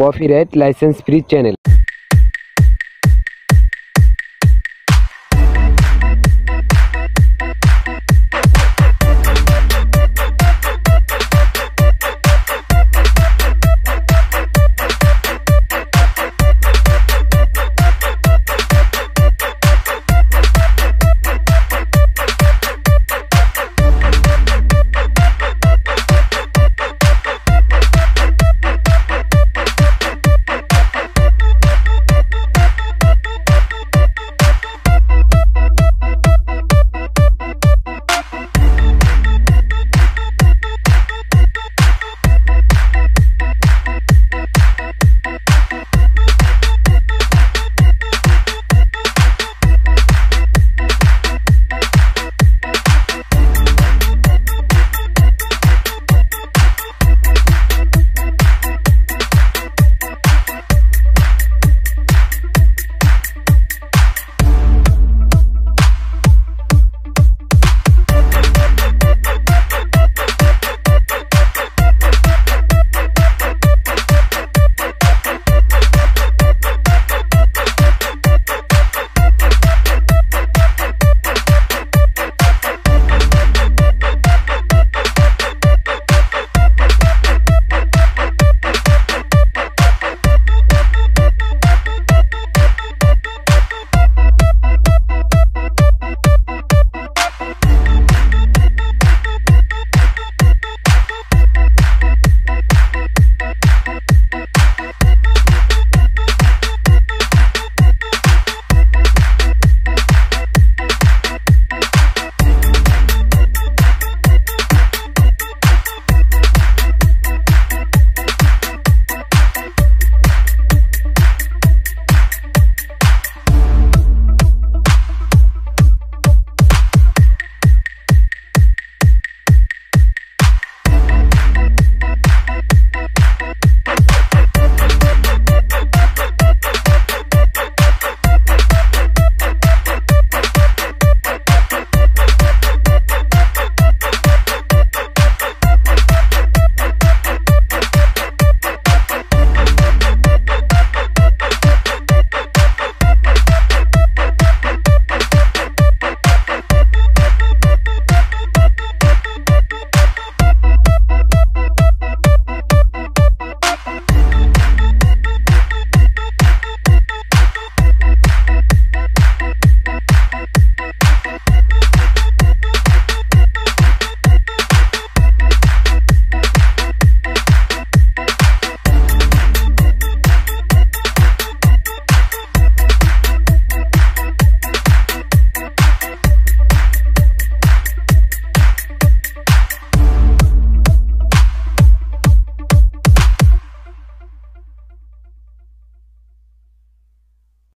Copyright licence free channel.